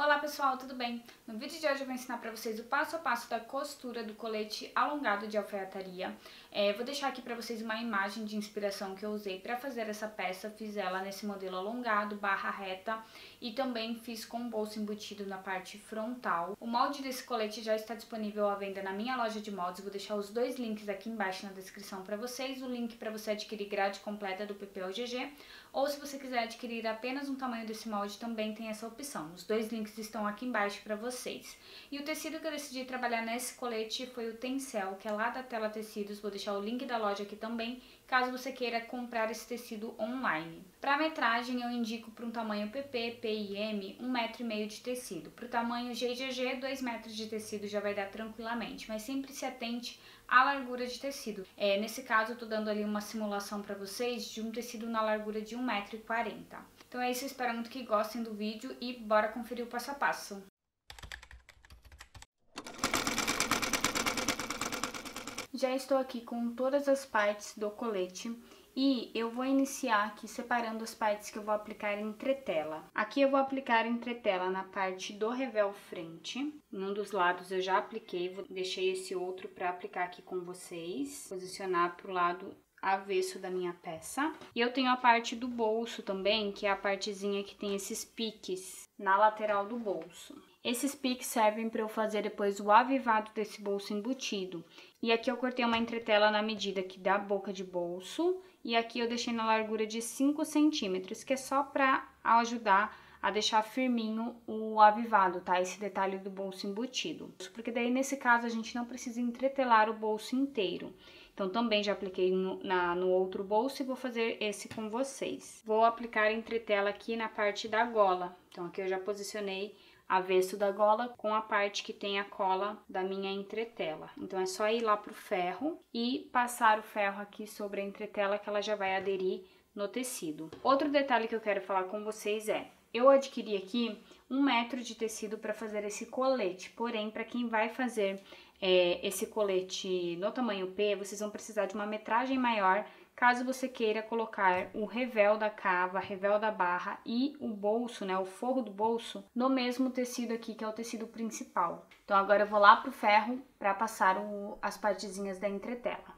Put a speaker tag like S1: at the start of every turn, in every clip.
S1: Olá pessoal, tudo bem? No vídeo de hoje eu vou ensinar para vocês o passo a passo da costura do colete alongado de alfaiataria. É, vou deixar aqui para vocês uma imagem de inspiração que eu usei para fazer essa peça. Fiz ela nesse modelo alongado, barra reta e também fiz com bolso embutido na parte frontal. O molde desse colete já está disponível à venda na minha loja de moldes. Vou deixar os dois links aqui embaixo na descrição para vocês. O link para você adquirir grade completa do PPOGG ou se você quiser adquirir apenas um tamanho desse molde também tem essa opção. Os dois links estão aqui embaixo para vocês. E o tecido que eu decidi trabalhar nesse colete foi o Tencel, que é lá da Tela Tecidos. Vou deixar o link da loja aqui também, caso você queira comprar esse tecido online. Para metragem, eu indico para um tamanho PP, P e M, 1,5 metro e meio de tecido. Para o tamanho GGG, 2 metros de tecido já vai dar tranquilamente, mas sempre se atente à largura de tecido. É, nesse caso, eu estou dando ali uma simulação para vocês de um tecido na largura de 1,40m. Então é isso, espero muito que gostem do vídeo e bora conferir o passo a passo. Já estou aqui com todas as partes do colete e eu vou iniciar aqui separando as partes que eu vou aplicar entretela. Aqui eu vou aplicar entretela na parte do revel frente. Em um dos lados eu já apliquei, deixei esse outro para aplicar aqui com vocês. Posicionar para o lado avesso da minha peça. E eu tenho a parte do bolso também, que é a partezinha que tem esses piques na lateral do bolso. Esses piques servem para eu fazer depois o avivado desse bolso embutido. E aqui eu cortei uma entretela na medida que da boca de bolso. E aqui eu deixei na largura de 5 centímetros, que é só para ajudar a deixar firminho o avivado, tá? Esse detalhe do bolso embutido. Porque daí, nesse caso, a gente não precisa entretelar o bolso inteiro. Então, também já apliquei no, na, no outro bolso e vou fazer esse com vocês. Vou aplicar entretela aqui na parte da gola. Então, aqui eu já posicionei avesso da gola com a parte que tem a cola da minha entretela. Então, é só ir lá pro ferro e passar o ferro aqui sobre a entretela que ela já vai aderir no tecido. Outro detalhe que eu quero falar com vocês é, eu adquiri aqui um metro de tecido para fazer esse colete, porém, para quem vai fazer é, esse colete no tamanho P, vocês vão precisar de uma metragem maior, caso você queira colocar o revel da cava, revel da barra e o bolso, né, o forro do bolso, no mesmo tecido aqui, que é o tecido principal. Então, agora eu vou lá pro ferro para passar o, as partezinhas da entretela.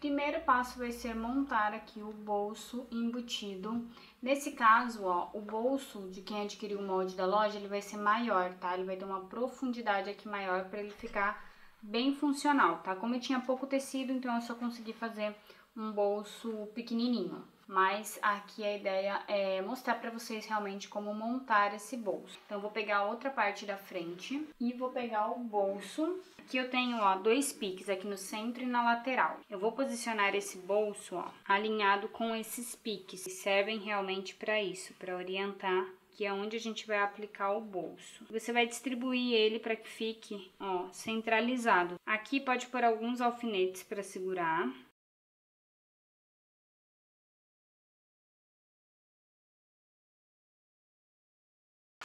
S1: Primeiro passo vai ser montar aqui o bolso embutido. Nesse caso, ó, o bolso de quem adquiriu o molde da loja, ele vai ser maior, tá? Ele vai ter uma profundidade aqui maior para ele ficar bem funcional, tá? Como eu tinha pouco tecido, então eu só consegui fazer um bolso pequenininho mas aqui a ideia é mostrar para vocês realmente como montar esse bolso. Então, eu vou pegar outra parte da frente e vou pegar o bolso. Aqui eu tenho, ó, dois piques aqui no centro e na lateral. Eu vou posicionar esse bolso, ó, alinhado com esses piques, que servem realmente para isso, para orientar que é onde a gente vai aplicar o bolso. Você vai distribuir ele para que fique, ó, centralizado. Aqui pode pôr alguns alfinetes para segurar.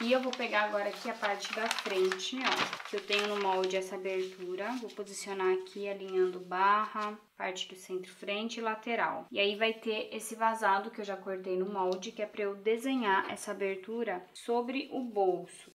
S1: E eu vou pegar agora aqui a parte da frente, ó, que eu tenho no molde essa abertura. Vou posicionar aqui alinhando barra, parte do centro-frente e lateral. E aí vai ter esse vazado que eu já cortei no molde, que é para eu desenhar essa abertura sobre o bolso.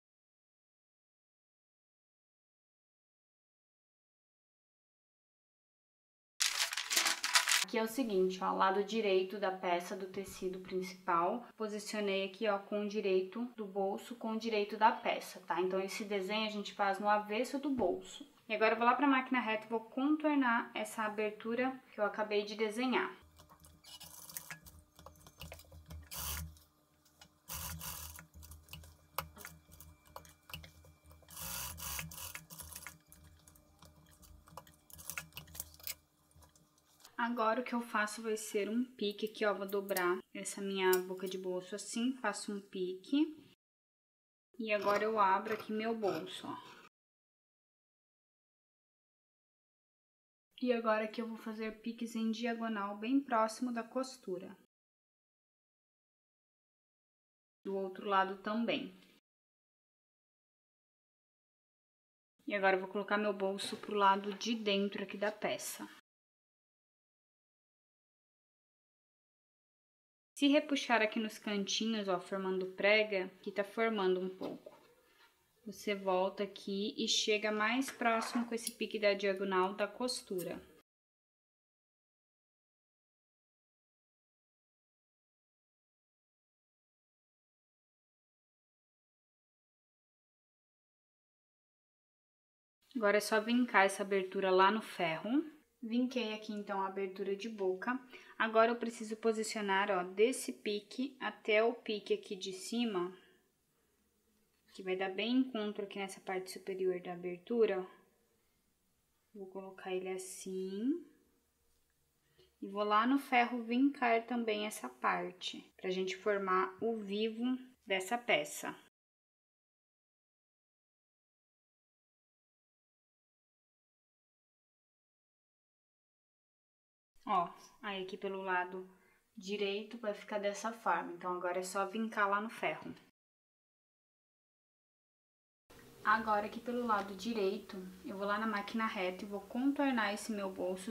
S1: Aqui é o seguinte, ó, lado direito da peça do tecido principal, posicionei aqui, ó, com o direito do bolso com o direito da peça, tá? Então, esse desenho a gente faz no avesso do bolso. E agora eu vou lá pra máquina reta e vou contornar essa abertura que eu acabei de desenhar. Agora o que eu faço vai ser um pique aqui, ó, vou dobrar essa minha boca de bolso assim, faço um pique. E agora eu abro aqui meu bolso, ó. E agora aqui eu vou fazer piques em diagonal bem próximo da costura. Do outro lado também. E agora eu vou colocar meu bolso pro lado de dentro aqui da peça. Se repuxar aqui nos cantinhos, ó, formando prega, que tá formando um pouco. Você volta aqui e chega mais próximo com esse pique da diagonal da costura. Agora é só vincar essa abertura lá no ferro. Vinquei aqui então a abertura de boca. Agora eu preciso posicionar, ó, desse pique até o pique aqui de cima, que vai dar bem encontro aqui nessa parte superior da abertura. Vou colocar ele assim. E vou lá no ferro vincar também essa parte, pra gente formar o vivo dessa peça. Ó, aí aqui pelo lado direito vai ficar dessa forma. Então, agora é só vincar lá no ferro. Agora, aqui pelo lado direito, eu vou lá na máquina reta e vou contornar esse meu bolso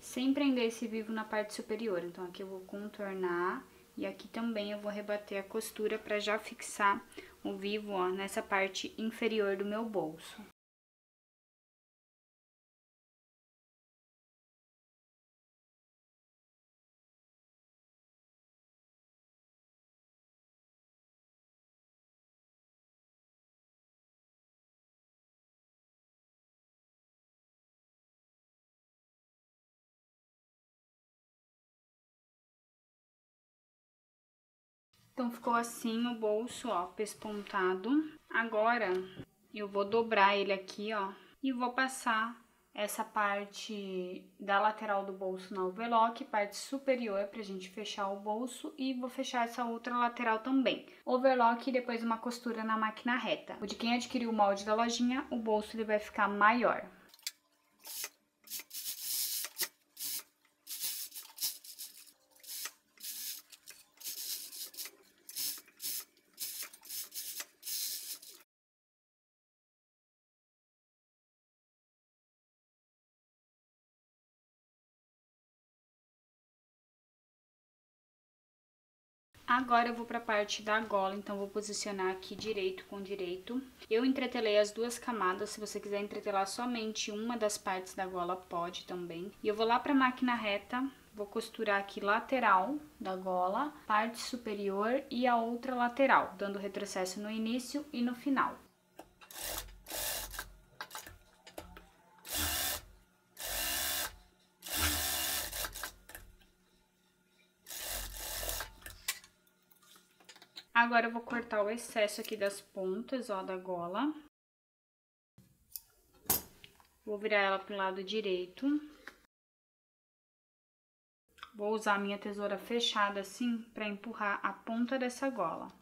S1: sem prender esse vivo na parte superior. Então, aqui eu vou contornar e aqui também eu vou rebater a costura para já fixar o vivo, ó, nessa parte inferior do meu bolso. Então, ficou assim o bolso, ó, pespontado. Agora, eu vou dobrar ele aqui, ó, e vou passar essa parte da lateral do bolso na overlock, parte superior pra gente fechar o bolso e vou fechar essa outra lateral também. Overlock e depois uma costura na máquina reta. O de quem adquiriu o molde da lojinha, o bolso ele vai ficar maior. Agora eu vou para a parte da gola, então vou posicionar aqui direito com direito. Eu entretelei as duas camadas, se você quiser entretelar somente uma das partes da gola, pode também. E eu vou lá para a máquina reta, vou costurar aqui lateral da gola, parte superior e a outra lateral, dando retrocesso no início e no final. Agora eu vou cortar o excesso aqui das pontas, ó, da gola. Vou virar ela pro lado direito. Vou usar a minha tesoura fechada assim para empurrar a ponta dessa gola.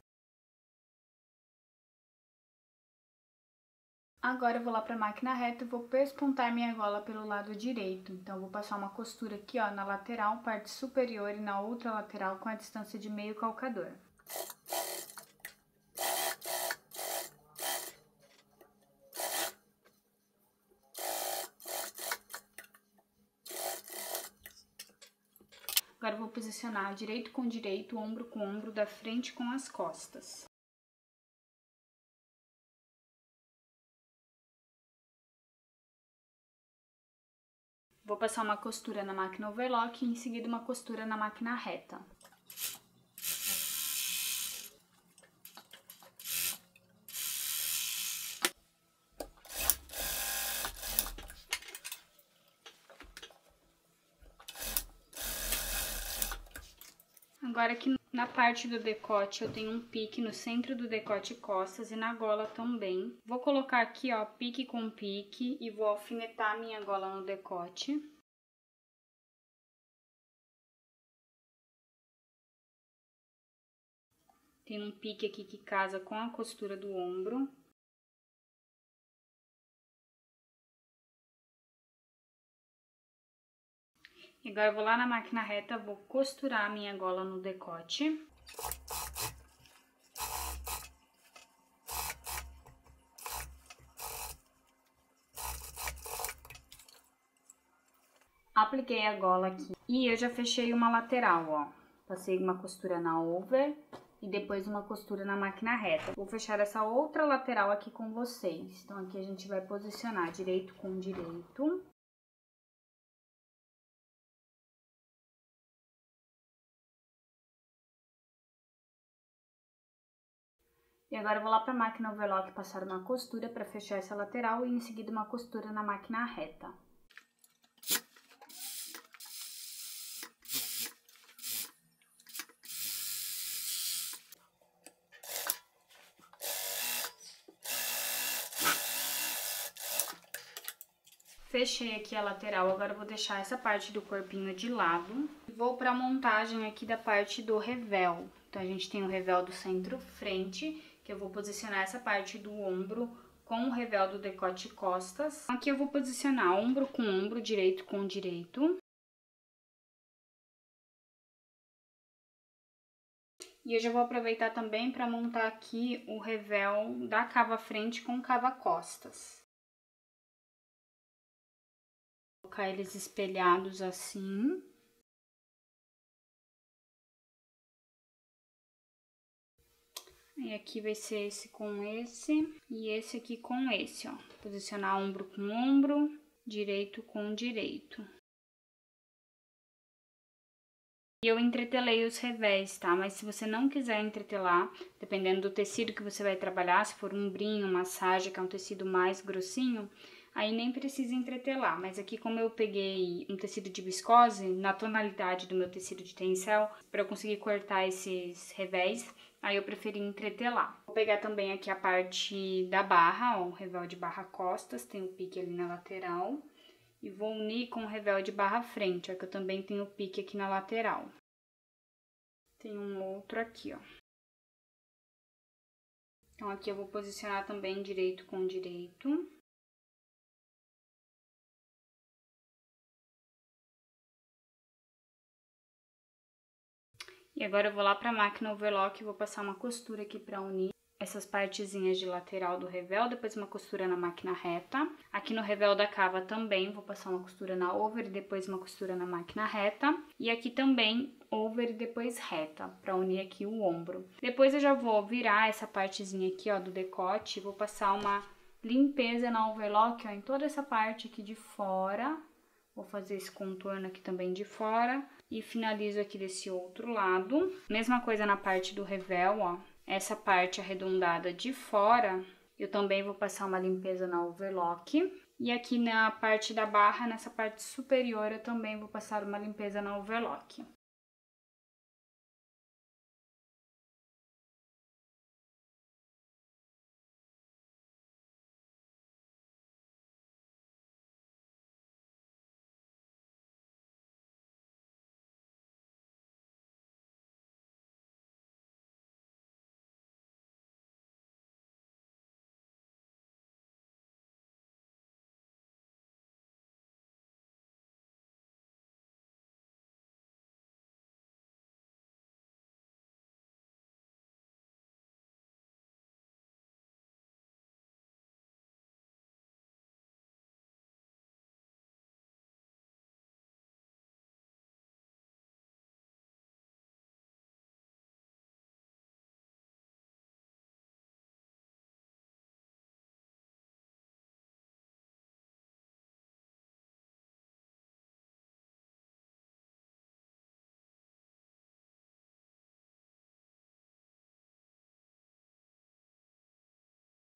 S1: Agora eu vou lá para máquina reta e vou pespontar minha gola pelo lado direito. Então, vou passar uma costura aqui, ó, na lateral, parte superior e na outra lateral com a distância de meio calcador. Posicionar direito com direito, ombro com ombro, da frente com as costas. Vou passar uma costura na máquina overlock e em seguida uma costura na máquina reta. Agora aqui na parte do decote eu tenho um pique no centro do decote costas e na gola também. Vou colocar aqui, ó, pique com pique e vou alfinetar minha gola no decote. Tem um pique aqui que casa com a costura do ombro. E agora eu vou lá na máquina reta, vou costurar a minha gola no decote. Apliquei a gola aqui e eu já fechei uma lateral, ó. Passei uma costura na over e depois uma costura na máquina reta. Vou fechar essa outra lateral aqui com vocês. Então, aqui a gente vai posicionar direito com direito. E agora eu vou lá para a máquina overlock passar uma costura para fechar essa lateral e em seguida uma costura na máquina reta. Fechei aqui a lateral, agora vou deixar essa parte do corpinho de lado. Vou para a montagem aqui da parte do revel. Então, a gente tem o revel do centro-frente, que eu vou posicionar essa parte do ombro com o revel do decote costas. Aqui eu vou posicionar ombro com ombro, direito com direito. E eu já vou aproveitar também para montar aqui o revel da cava frente com cava costas. colocar eles espelhados assim. E aqui vai ser esse com esse e esse aqui com esse, ó. Posicionar ombro com ombro, direito com direito. E eu entretelei os revés, tá? Mas se você não quiser entretelar, dependendo do tecido que você vai trabalhar, se for um brinho, massagem, que é um tecido mais grossinho, aí nem precisa entretelar, mas aqui como eu peguei um tecido de viscose, na tonalidade do meu tecido de tencel, para eu conseguir cortar esses revés, aí eu preferi entretelar. Vou pegar também aqui a parte da barra, ó, o revel de barra costas, tem o pique ali na lateral, e vou unir com o revel de barra frente, ó, que eu também tenho o pique aqui na lateral. Tem um outro aqui, ó. Então, aqui eu vou posicionar também direito com direito. E agora eu vou lá para a máquina overlock e vou passar uma costura aqui para unir essas partezinhas de lateral do revel, depois uma costura na máquina reta. Aqui no revel da cava também vou passar uma costura na over e depois uma costura na máquina reta. E aqui também over e depois reta, para unir aqui o ombro. Depois eu já vou virar essa partezinha aqui, ó, do decote, vou passar uma limpeza na overlock, ó, em toda essa parte aqui de fora. Vou fazer esse contorno aqui também de fora e finalizo aqui desse outro lado. Mesma coisa na parte do revel, ó. Essa parte arredondada de fora, eu também vou passar uma limpeza na overlock. E aqui na parte da barra, nessa parte superior, eu também vou passar uma limpeza na overlock.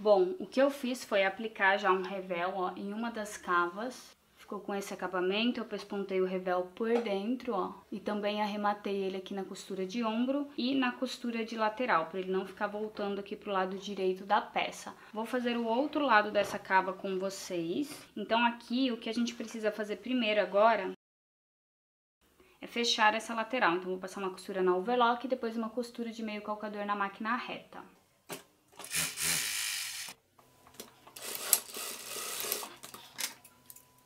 S1: Bom, o que eu fiz foi aplicar já um revel ó, em uma das cavas. Ficou com esse acabamento, eu pespontei o revel por dentro, ó. E também arrematei ele aqui na costura de ombro e na costura de lateral, para ele não ficar voltando aqui pro lado direito da peça. Vou fazer o outro lado dessa cava com vocês. Então aqui, o que a gente precisa fazer primeiro agora é fechar essa lateral. Então, vou passar uma costura na overlock e depois uma costura de meio calcador na máquina reta.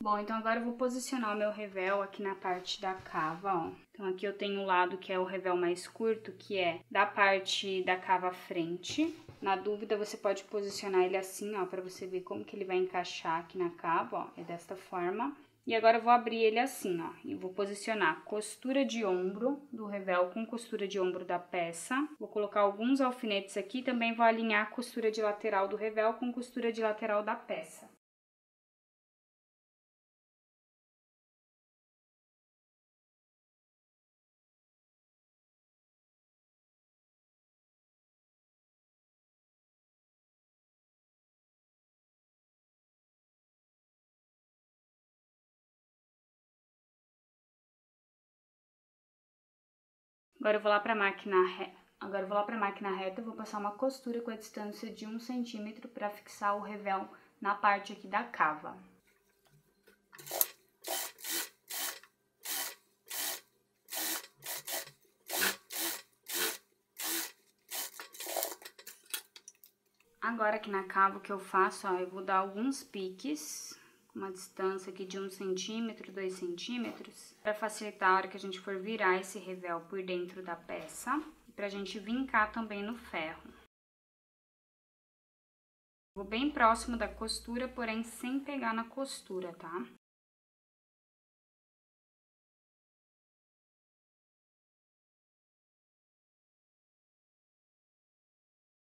S1: Bom, então agora eu vou posicionar o meu revel aqui na parte da cava, ó. Então aqui eu tenho o lado que é o revel mais curto, que é da parte da cava frente. Na dúvida, você pode posicionar ele assim, ó, pra você ver como que ele vai encaixar aqui na cava, ó. É desta forma. E agora eu vou abrir ele assim, ó, e vou posicionar costura de ombro do revel com costura de ombro da peça. Vou colocar alguns alfinetes aqui, também vou alinhar a costura de lateral do revel com costura de lateral da peça. Agora eu vou lá para a máquina Agora eu vou lá para máquina reta, vou passar uma costura com a distância de um centímetro para fixar o revel na parte aqui da cava. Agora aqui na cava o que eu faço, ó, eu vou dar alguns piques uma distância aqui de um centímetro, dois centímetros, para facilitar a hora que a gente for virar esse revel por dentro da peça e para a gente vincar também no ferro. Vou bem próximo da costura, porém sem pegar na costura, tá?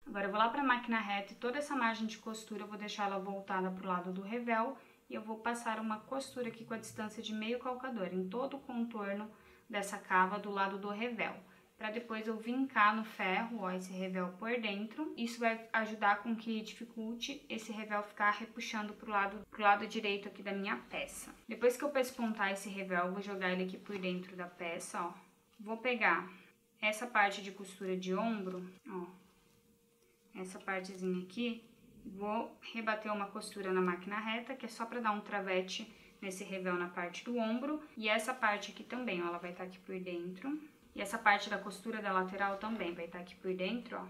S1: Agora, eu vou lá para a máquina reta e toda essa margem de costura eu vou deixar ela voltada para o lado do revel e eu vou passar uma costura aqui com a distância de meio calcador em todo o contorno dessa cava do lado do revel, para depois eu vincar no ferro, ó, esse revel por dentro. Isso vai ajudar com que dificulte esse revel ficar repuxando pro lado, pro lado direito aqui da minha peça. Depois que eu pespontar esse revel, vou jogar ele aqui por dentro da peça, ó. Vou pegar essa parte de costura de ombro, ó, essa partezinha aqui, Vou rebater uma costura na máquina reta, que é só para dar um travete nesse revel na parte do ombro. E essa parte aqui também, ó, ela vai estar tá aqui por dentro. E essa parte da costura da lateral também vai estar tá aqui por dentro, ó.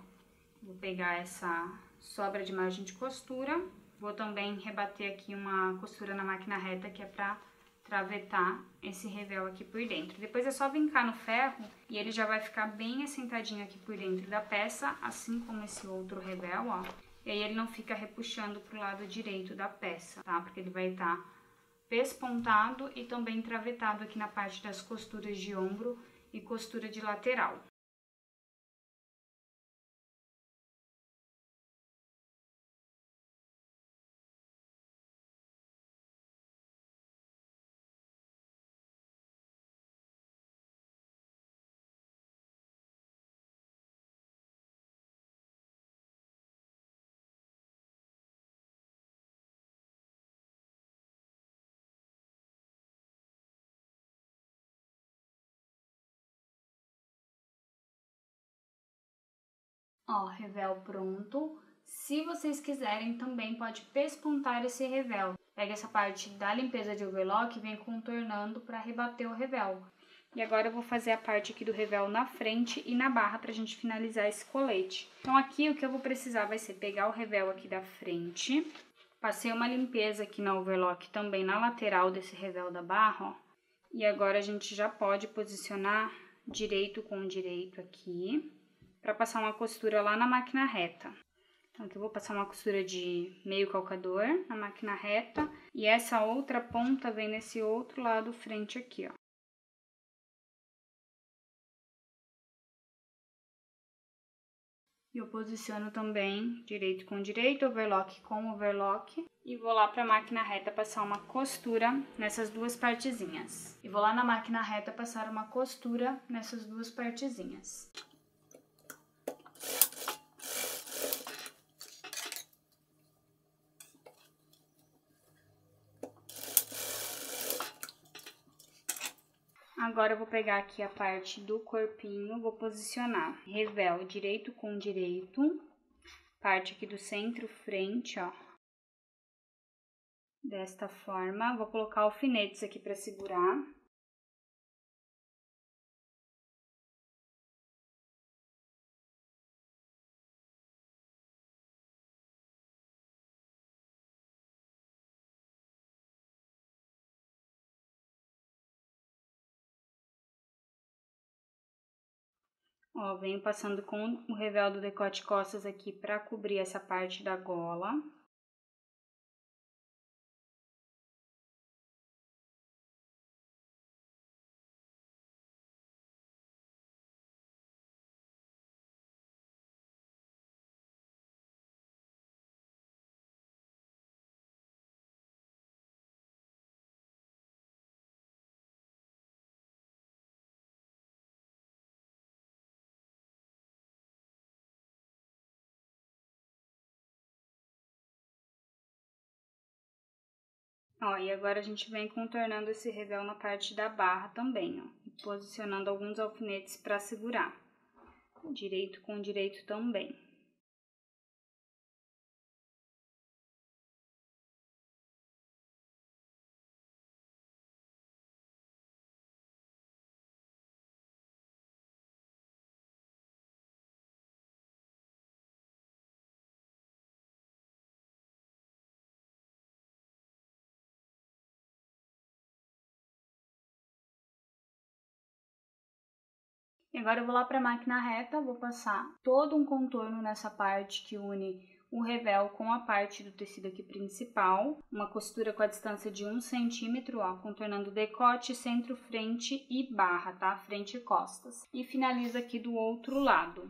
S1: Vou pegar essa sobra de margem de costura. Vou também rebater aqui uma costura na máquina reta, que é pra travetar esse revel aqui por dentro. Depois é só vincar no ferro e ele já vai ficar bem assentadinho aqui por dentro da peça, assim como esse outro revel, ó. E aí ele não fica repuxando pro lado direito da peça, tá? Porque ele vai estar tá pespontado e também travetado aqui na parte das costuras de ombro e costura de lateral. Ó, revel pronto. Se vocês quiserem, também pode pespontar esse revel. Pega essa parte da limpeza de overlock e vem contornando para rebater o revel. E agora eu vou fazer a parte aqui do revel na frente e na barra pra gente finalizar esse colete. Então aqui o que eu vou precisar vai ser pegar o revel aqui da frente. Passei uma limpeza aqui na overlock também na lateral desse revel da barra, ó. E agora a gente já pode posicionar direito com direito aqui para passar uma costura lá na máquina reta. Então, aqui eu vou passar uma costura de meio calcador na máquina reta e essa outra ponta vem nesse outro lado frente aqui, ó. E eu posiciono também direito com direito, overlock com overlock. E vou lá para a máquina reta passar uma costura nessas duas partezinhas. E vou lá na máquina reta passar uma costura nessas duas partezinhas. Agora eu vou pegar aqui a parte do corpinho, vou posicionar revel direito com direito, parte aqui do centro frente, ó. Desta forma, vou colocar alfinetes aqui para segurar. Ó, venho passando com o revel do decote costas aqui pra cobrir essa parte da gola. Ó, e agora a gente vem contornando esse revel na parte da barra também, ó. Posicionando alguns alfinetes para segurar. Direito com direito também. E agora eu vou lá para a máquina reta, vou passar todo um contorno nessa parte que une o revel com a parte do tecido aqui principal, uma costura com a distância de 1 centímetro, ó, contornando decote, centro, frente e barra, tá? Frente e costas. E finaliza aqui do outro lado.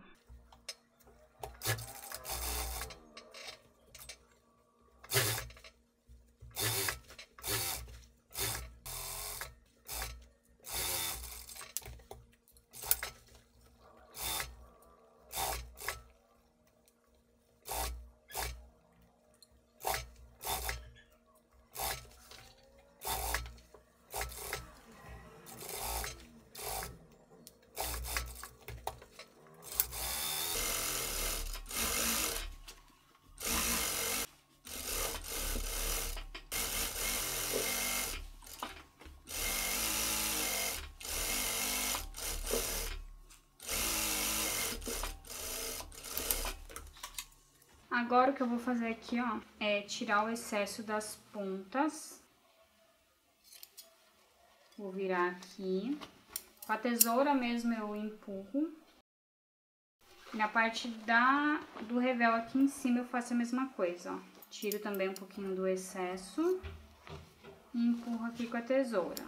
S1: Agora o que eu vou fazer aqui, ó, é tirar o excesso das pontas. Vou virar aqui. Com a tesoura mesmo eu empurro. E na parte da, do revel aqui em cima eu faço a mesma coisa, ó. Tiro também um pouquinho do excesso e empurro aqui com a tesoura.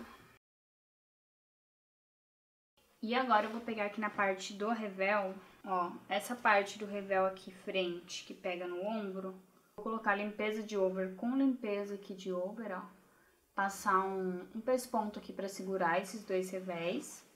S1: E agora eu vou pegar aqui na parte do revel Ó, essa parte do revel aqui frente, que pega no ombro, vou colocar limpeza de over com limpeza aqui de over, ó. Passar um, um pesponto aqui pra segurar esses dois revéis.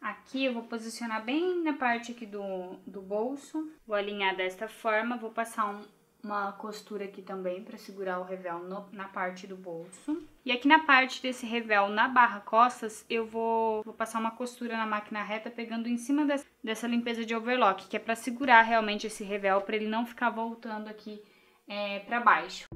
S1: Aqui eu vou posicionar bem na parte aqui do, do bolso. Vou alinhar desta forma, vou passar um, uma costura aqui também para segurar o revel no, na parte do bolso. E aqui na parte desse revel, na barra costas, eu vou, vou passar uma costura na máquina reta, pegando em cima dessa, dessa limpeza de overlock, que é para segurar realmente esse revel, para ele não ficar voltando aqui é, para baixo.